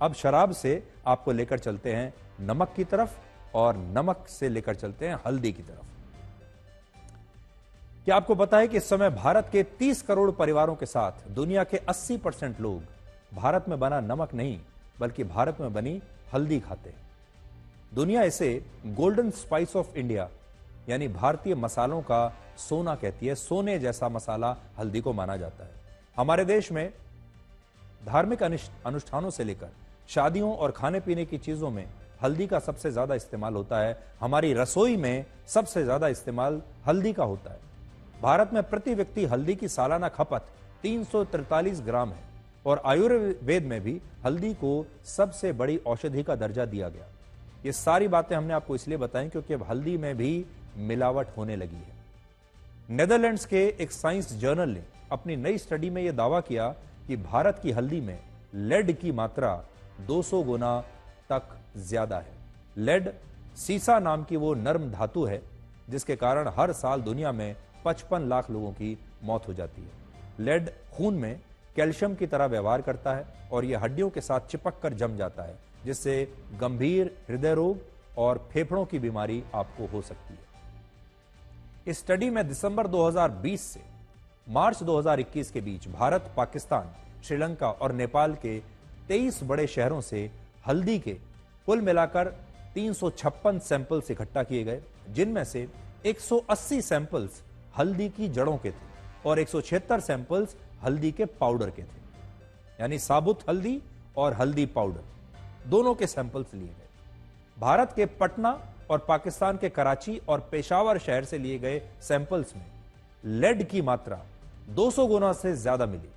अब शराब से आपको लेकर चलते हैं नमक की तरफ़ और नमक से लेकर चलते हैं हल्दी की तरफ़। क्या आपको पता है कि इस समय भारत के 30 करोड़ परिवारों के साथ दुनिया के 80 परसेंट लोग भारत में बना नमक नहीं, बल्कि भारत में बनी हल्दी खाते हैं। दुनिया इसे गोल्डन स्पाइस ऑफ़ इंडिया यानी भारतीय मसालों का सोना कहती है। सोने जैसा मसाला हल्दी को माना जाता है। हमारे देश में धार्मिक अनुष्ठानों से लेकर शादियों और खाने पीने की चीज़ों में हल्दी का सबसे ज़्यादा इस्तेमाल होता है। हमारी रसोई में सबसे ज़्यादा इस्तेमाल हल्दी का होता है। भारत में प्रति व्यक्ति हल्दी की सालाना खपत तीन ग्राम है और आयुर्वेद में भी हल्दी को सबसे बड़ी औषधि का दर्जा दिया गया। ये सारी बातें हमने आपको इसलिए बताई क्योंकि अब हल्दी में भी मिलावट होने लगी है। नेदरलैंड्स के एक साइंस जर्नल ने अपनी नई स्टडी में यह दावा किया कि भारत की हल्दी में लेड की मात्रा 200 गुना तक ज़्यादा है। लेड सीसा नाम की वो नर्म धातु है, जिसके कारण हर साल दुनिया में 55 लाख लोगों की मौत हो जाती है। लेड खून में कैल्शियम की तरह व्यवहार करता है और यह हड्डियों के साथ चिपक कर जम जाता है, जिससे गंभीर हृदय रोग और फेफड़ों की बीमारी आपको हो सकती है। इस स्टडी में दिसंबर 2020 से मार्च 2021 के बीच भारत, पाकिस्तान, श्रीलंका और नेपाल के 23 बड़े शहरों से हल्दी के कुल मिलाकर तीन सौ छप्पन सैंपल्स इकट्ठा किए गए, जिनमें से 180 सैंपल्स हल्दी की जड़ों के थे और एक सौ छिहत्तर सैंपल्स हल्दी के पाउडर के थे। यानी साबुत हल्दी और हल्दी पाउडर दोनों के सैंपल्स लिए गए। भारत के पटना और पाकिस्तान के कराची और पेशावर शहर से लिए गए सैंपल्स में लेड की मात्रा 200 गुना से ज़्यादा मिली।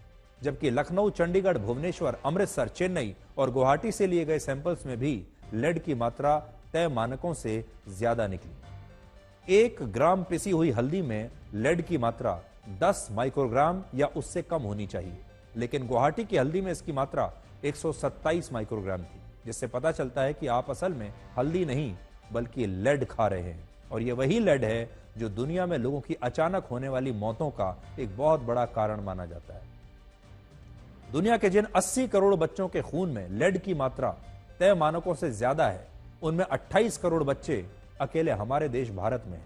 जबकि लखनऊ, चंडीगढ़, भुवनेश्वर, अमृतसर, चेन्नई और गुवाहाटी से लिए गए सैंपल्स में भी लेड की मात्रा तय मानकों से ज़्यादा निकली। एक ग्राम पिसी हुई हल्दी में लेड की मात्रा 10 माइक्रोग्राम या उससे कम होनी चाहिए, लेकिन गुवाहाटी की हल्दी में इसकी मात्रा 127 माइक्रोग्राम थी, जिससे पता चलता है कि आप असल में हल्दी नहीं, बल्कि लेड खा रहे हैं। और यह वही लेड है जो दुनिया में लोगों की अचानक होने वाली मौतों का एक बहुत बड़ा कारण माना जाता है। दुनिया के जिन 80 करोड़ बच्चों के खून में लेड की मात्रा तय मानकों से ज़्यादा है, उनमें 28 करोड़ बच्चे अकेले हमारे देश भारत में हैं।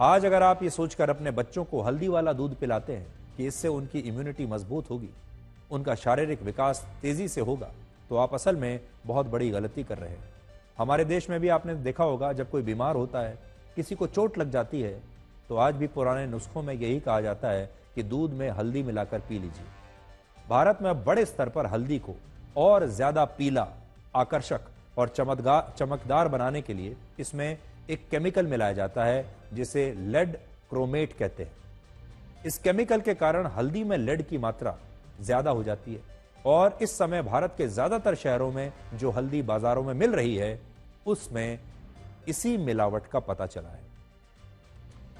आज अगर आप ये सोचकर अपने बच्चों को हल्दी वाला दूध पिलाते हैं कि इससे उनकी इम्यूनिटी मज़बूत होगी, उनका शारीरिक विकास तेज़ी से होगा तो आप असल में बहुत बड़ी गलती कर रहे हैं। हमारे देश में भी आपने देखा होगा, जब कोई बीमार होता है, किसी को चोट लग जाती है तो आज भी पुराने नुस्खों में यही कहा जाता है कि दूध में हल्दी मिलाकर पी लीजिए। भारत में बड़े स्तर पर हल्दी को और ज़्यादा पीला, आकर्षक और चमकदार चमकदार बनाने के लिए इसमें एक केमिकल मिलाया जाता है, जिसे लेड क्रोमेट कहते हैं। इस केमिकल के कारण हल्दी में लेड की मात्रा ज़्यादा हो जाती है और इस समय भारत के ज़्यादातर शहरों में जो हल्दी बाजारों में मिल रही है, उसमें इसी मिलावट का पता चला है।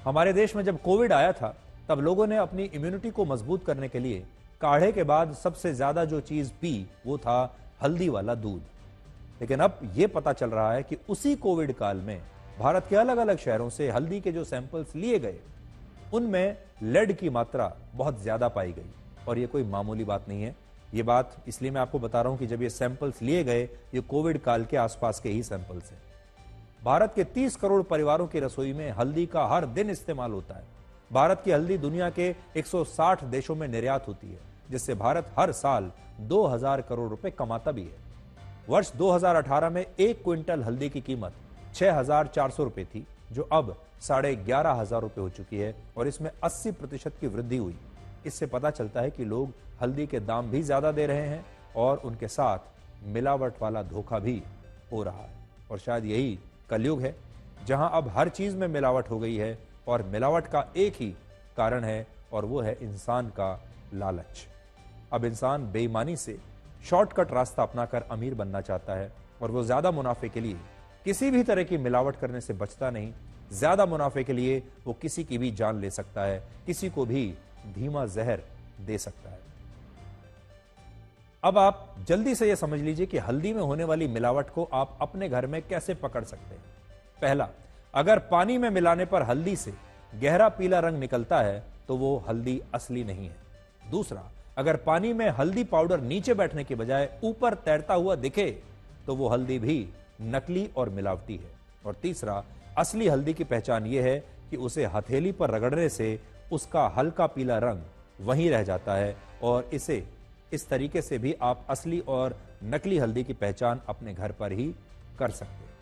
हमारे देश में जब कोविड आया था, तब लोगों ने अपनी इम्यूनिटी को मज़बूत करने के लिए काढ़े के बाद सबसे ज़्यादा जो चीज़ पी, वो था हल्दी वाला दूध। लेकिन अब यह पता चल रहा है कि उसी कोविड काल में भारत के अलग अलग शहरों से हल्दी के जो सैंपल्स लिए गए, उनमें लेड की मात्रा बहुत ज़्यादा पाई गई। और यह कोई मामूली बात नहीं है। ये बात इसलिए मैं आपको बता रहा हूँ कि जब ये सैंपल्स लिए गए, ये कोविड काल के आसपास के ही सैंपल्स हैं। भारत के 30 करोड़ परिवारों की रसोई में हल्दी का हर दिन इस्तेमाल होता है। भारत की हल्दी दुनिया के 160 देशों में निर्यात होती है, जिससे भारत हर साल 2000 करोड़ रुपए कमाता भी है। वर्ष 2018 में एक क्विंटल हल्दी की कीमत छह हज़ार चार सौ रुपए थी, जो अब साढ़े ग्यारह हज़ार रुपए हो चुकी है और इसमें 80 प्रतिशत की वृद्धि हुई। इससे पता चलता है कि लोग हल्दी के दाम भी ज़्यादा दे रहे हैं और उनके साथ मिलावट वाला धोखा भी हो रहा है। और शायद यही कलयुग है, जहाँ अब हर चीज़ में मिलावट हो गई है और मिलावट का एक ही कारण है और वो है इंसान का लालच। अब इंसान बेईमानी से शॉर्टकट रास्ता अपनाकर अमीर बनना चाहता है और वो ज़्यादा मुनाफे के लिए किसी भी तरह की मिलावट करने से बचता नहीं, ज़्यादा मुनाफे के लिए वो किसी की भी जान ले सकता है, किसी को भी धीमा जहर दे सकता है। अब आप जल्दी से यह समझ लीजिए कि हल्दी में होने वाली मिलावट को आप अपने घर में कैसे पकड़ सकते हैं। पहला अगर पानी में मिलाने पर हल्दी से गहरा पीला रंग निकलता है तो वो हल्दी असली नहीं है। दूसरा, अगर पानी में हल्दी पाउडर नीचे बैठने के बजाय ऊपर तैरता हुआ दिखे तो वो हल्दी भी नकली और मिलावटी है। और तीसरा, असली हल्दी की पहचान यह है कि उसे हथेली पर रगड़ने से उसका हल्का पीला रंग वहीं रह जाता है और इसे इस तरीके से भी आप असली और नकली हल्दी की पहचान अपने घर पर ही कर सकते हैं।